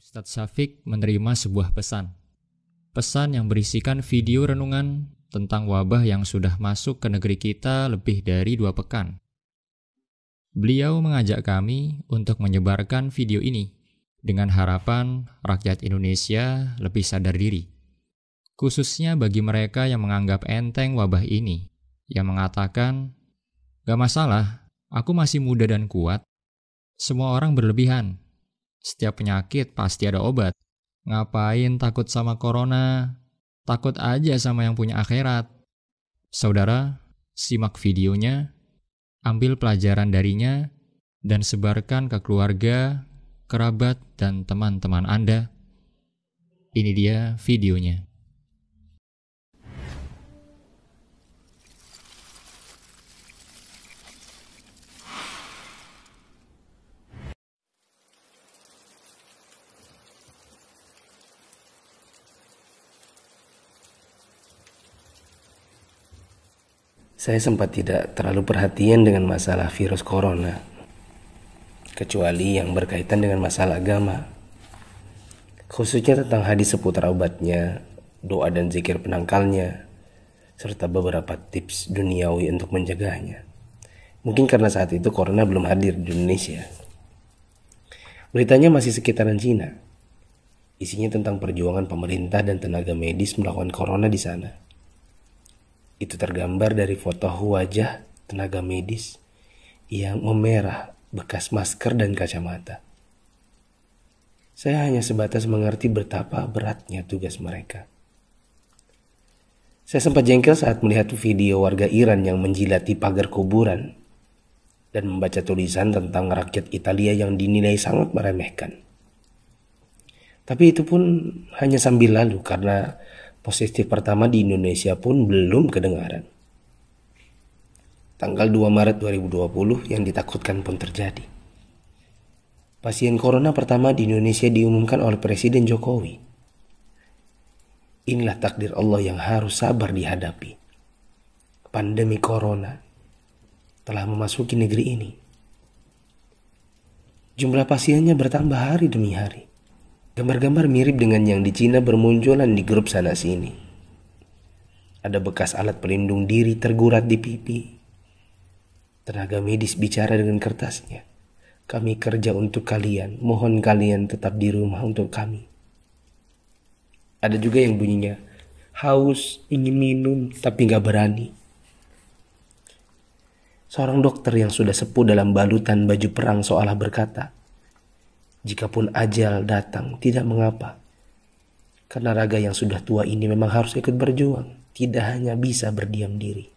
Ustadz Syafiq menerima sebuah pesan. Pesan yang berisikan video renungan tentang wabah yang sudah masuk ke negeri kita lebih dari dua pekan. Beliau mengajak kami untuk menyebarkan video ini dengan harapan rakyat Indonesia lebih sadar diri. Khususnya bagi mereka yang menganggap enteng wabah ini, yang mengatakan, Gak masalah, aku masih muda dan kuat. Semua orang berlebihan. Setiap penyakit pasti ada obat. Ngapain takut sama corona? Takut aja sama yang punya akhirat. Saudara, simak videonya, ambil pelajaran darinya, dan sebarkan ke keluarga, kerabat, dan teman-teman Anda. Ini dia videonya. Saya sempat tidak terlalu perhatian dengan masalah virus corona, kecuali yang berkaitan dengan masalah agama, khususnya tentang hadis seputar obatnya, doa dan zikir penangkalnya, serta beberapa tips duniawi untuk mencegahnya. Mungkin karena saat itu corona belum hadir di Indonesia. Beritanya masih sekitaran Cina. Isinya tentang perjuangan pemerintah dan tenaga medis melawan corona di sana. Itu tergambar dari foto wajah tenaga medis yang memerah bekas masker dan kacamata. Saya hanya sebatas mengerti betapa beratnya tugas mereka. Saya sempat jengkel saat melihat video warga Iran yang menjilati pagar kuburan dan membaca tulisan tentang rakyat Italia yang dinilai sangat meremehkan. Tapi itu pun hanya sambil lalu karena Positif pertama di Indonesia pun belum kedengaran. Tanggal 2 Maret 2020 yang ditakutkan pun terjadi. Pasien corona pertama di Indonesia diumumkan oleh Presiden Jokowi. Inilah takdir Allah yang harus sabar dihadapi. Pandemi corona telah memasuki negeri ini. Jumlah pasiennya bertambah hari demi hari. Gambar-gambar mirip dengan yang di Cina bermunculan di grup sana sini. Ada bekas alat pelindung diri tergurat di pipi. Tenaga medis bicara dengan kertasnya. Kami kerja untuk kalian, mohon kalian tetap di rumah untuk kami. Ada juga yang bunyinya, haus, ingin minum, tapi gak berani. Seorang dokter yang sudah sepuh dalam balutan baju perang seolah berkata, Jikapun ajal datang, tidak mengapa. Karena raga yang sudah tua ini memang harus ikut berjuang, tidak hanya bisa berdiam diri.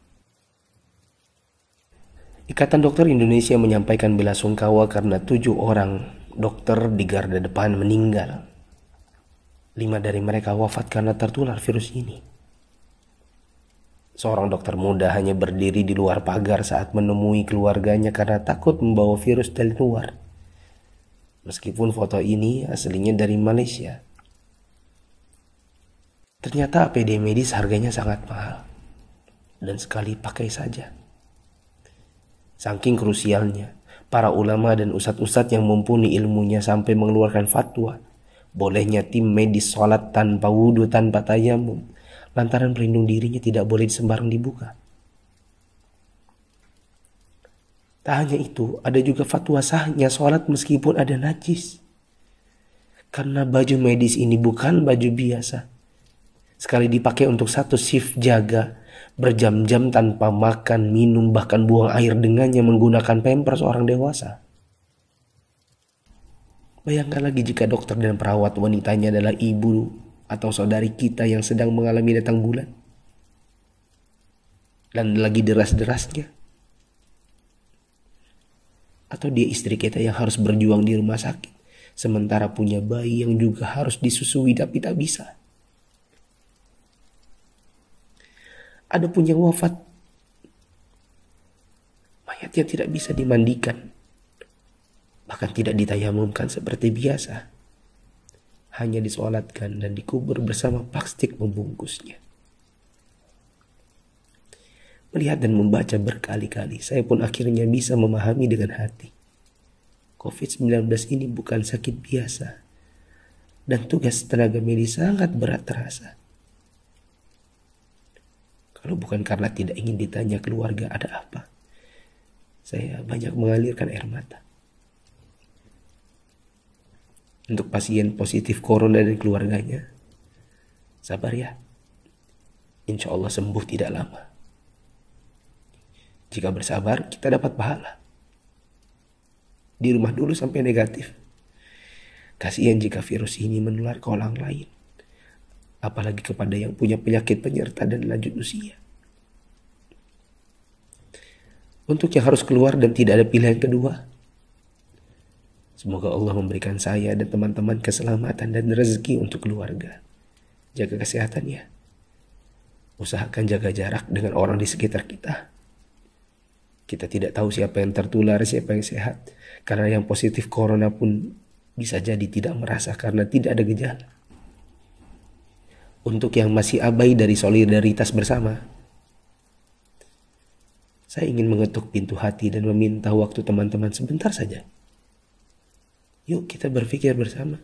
Ikatan Dokter Indonesia menyampaikan bela sungkawa karena tujuh orang dokter di garda depan meninggal. Lima dari mereka wafat karena tertular virus ini. Seorang dokter muda hanya berdiri di luar pagar saat menemui keluarganya karena takut membawa virus dari luar. Meskipun foto ini aslinya dari Malaysia. Ternyata APD medis harganya sangat mahal. Dan sekali pakai saja. Saking krusialnya, para ulama dan ustadz-ustadz yang mumpuni ilmunya sampai mengeluarkan fatwa. Bolehnya tim medis sholat tanpa wudhu tanpa tayamum. Lantaran pelindung dirinya tidak boleh sembarang dibuka. Tak hanya itu, ada juga fatwa sahnya sholat meskipun ada najis. Karena baju medis ini bukan baju biasa. Sekali dipakai untuk satu shift jaga, berjam-jam tanpa makan, minum, bahkan buang air dengannya menggunakan pampers orang dewasa. Bayangkan lagi jika dokter dan perawat wanitanya adalah ibu atau saudari kita yang sedang mengalami datang bulan. Dan lagi deras-derasnya atau dia istri kita yang harus berjuang di rumah sakit sementara punya bayi yang juga harus disusui tapi tak bisa. Ada pun yang wafat, mayatnya tidak bisa dimandikan, bahkan tidak ditayamumkan seperti biasa. Hanya disolatkan dan dikubur bersama plastik membungkusnya melihat dan membaca berkali-kali, saya pun akhirnya bisa memahami dengan hati. COVID-19 ini bukan sakit biasa. dan tugas tenaga medis sangat berat terasa. Kalau bukan karena tidak ingin ditanya keluarga ada apa, saya banyak mengalirkan air mata. Untuk pasien positif corona dan keluarganya, sabar ya. Insya Allah sembuh tidak lama. Jika bersabar, kita dapat pahala. Di rumah dulu sampai negatif. Kasihan jika virus ini menular ke orang lain apalagi kepada yang punya penyakit penyerta dan lanjut usia. Untuk yang harus keluar dan tidak ada pilihan kedua, semoga Allah memberikan saya dan teman-teman keselamatan dan rezeki untuk keluarga. Jaga kesehatan ya. Usahakan jaga jarak dengan orang di sekitar kita. Kita tidak tahu siapa yang tertular, siapa yang sehat. Karena yang positif corona pun bisa jadi tidak merasa karena tidak ada gejala untuk yang masih abai dari solidaritas bersama. Saya ingin mengetuk pintu hati dan meminta waktu teman-teman sebentar saja. Yuk kita berpikir bersama.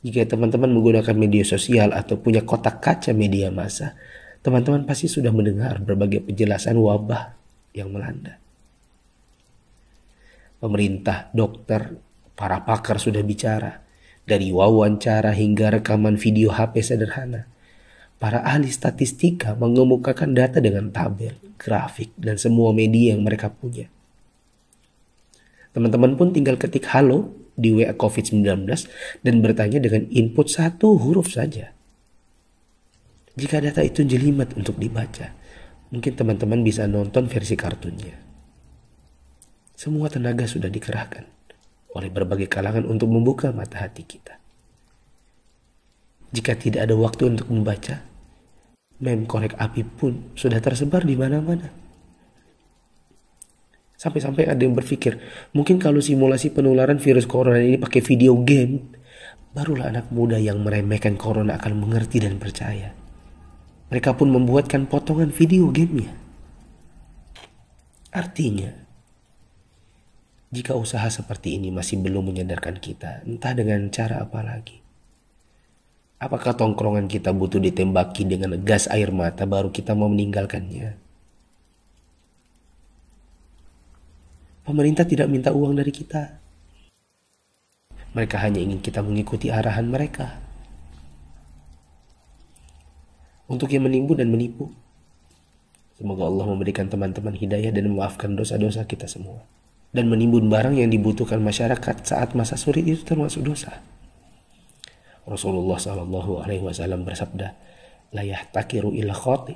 Jika teman-teman menggunakan media sosial atau punya kotak kaca media massa, teman-teman pasti sudah mendengar berbagai penjelasan wabah yang melanda. Pemerintah, dokter, para pakar sudah bicara dari wawancara hingga rekaman video HP sederhana, para ahli statistika mengemukakan data dengan tabel, grafik, dan semua media yang mereka punya. Teman-teman pun tinggal ketik halo di WA COVID-19 dan bertanya dengan input satu huruf saja. Jika data itu jelimet untuk dibaca, mungkin teman-teman bisa nonton versi kartunnya. Semua tenaga sudah dikerahkan oleh berbagai kalangan untuk membuka mata hati kita. Jika tidak ada waktu untuk membaca, mem korek api pun sudah tersebar di mana-mana. Sampai-sampai ada yang berpikir, mungkin kalau simulasi penularan virus corona ini pakai video game, barulah anak muda yang meremehkan corona akan mengerti dan percaya. Mereka pun membuatkan potongan video gamenya. Artinya, jika usaha seperti ini masih belum menyadarkan kita, entah dengan cara apa lagi. Apakah tongkrongan kita butuh ditembaki dengan gas air mata baru kita mau meninggalkannya? Pemerintah tidak minta uang dari kita. Mereka hanya ingin kita mengikuti arahan mereka. Untuk yang menimbun dan menipu. Semoga Allah memberikan teman-teman hidayah dan memaafkan dosa-dosa kita semua dan menimbun barang yang dibutuhkan masyarakat saat masa sulit itu termasuk dosa. Rasulullah Shallallahu Alaihi Wasallam bersabda, layah takiru ila khoti.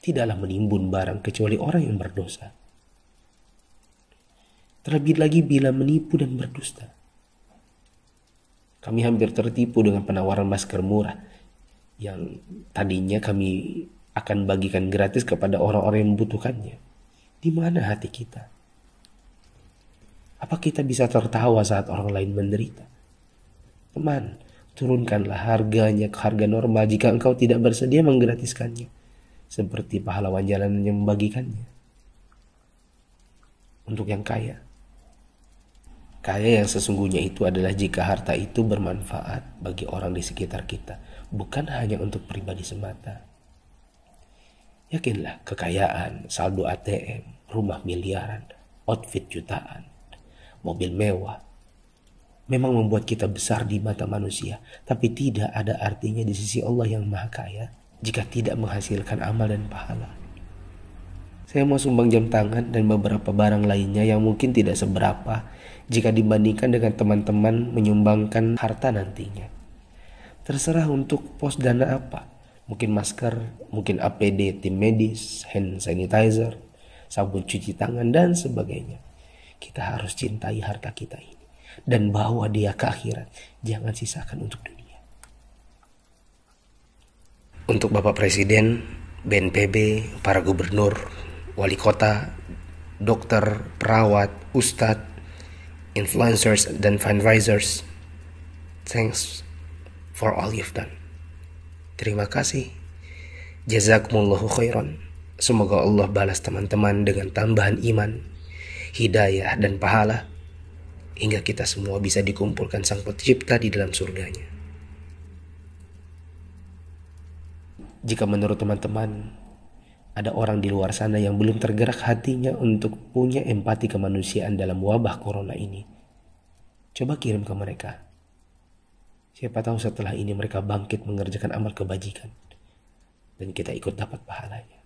Tidaklah menimbun barang kecuali orang yang berdosa. Terlebih lagi bila menipu dan berdusta. Kami hampir tertipu dengan penawaran masker murah yang tadinya kami akan bagikan gratis kepada orang-orang yang membutuhkannya. Di mana hati kita? Apa kita bisa tertawa saat orang lain menderita? Teman, turunkanlah harganya ke harga normal jika engkau tidak bersedia menggratiskannya. Seperti pahlawan jalanan yang membagikannya. Untuk yang kaya. Kaya yang sesungguhnya itu adalah jika harta itu bermanfaat bagi orang di sekitar kita. Bukan hanya untuk pribadi semata. Yakinlah kekayaan, saldo ATM, rumah miliaran, outfit jutaan, mobil mewah, memang membuat kita besar di mata manusia, tapi tidak ada artinya di sisi Allah yang Maha Kaya jika tidak menghasilkan amal dan pahala. Saya mau sumbang jam tangan dan beberapa barang lainnya yang mungkin tidak seberapa jika dibandingkan dengan teman-teman menyumbangkan harta nantinya. Terserah untuk pos dana apa, mungkin masker, mungkin APD tim medis, hand sanitizer, sabun cuci tangan, dan sebagainya. Kita harus cintai harta kita ini dan bawa dia ke akhirat. Jangan sisakan untuk dunia. Untuk Bapak Presiden, BNPB, para gubernur, wali kota, dokter, perawat, ustadz, influencers, dan fundraisers, thanks for all you've done. Terima kasih. Jazakumullahu khairan. Semoga Allah balas teman-teman dengan tambahan iman hidayah dan pahala. hingga kita semua bisa dikumpulkan Sang Pencipta di dalam surganya. Jika menurut teman-teman ada orang di luar sana yang belum tergerak hatinya untuk punya empati kemanusiaan dalam wabah corona ini, coba kirim ke mereka. Siapa tahu setelah ini mereka bangkit mengerjakan amal kebajikan dan kita ikut dapat pahalanya.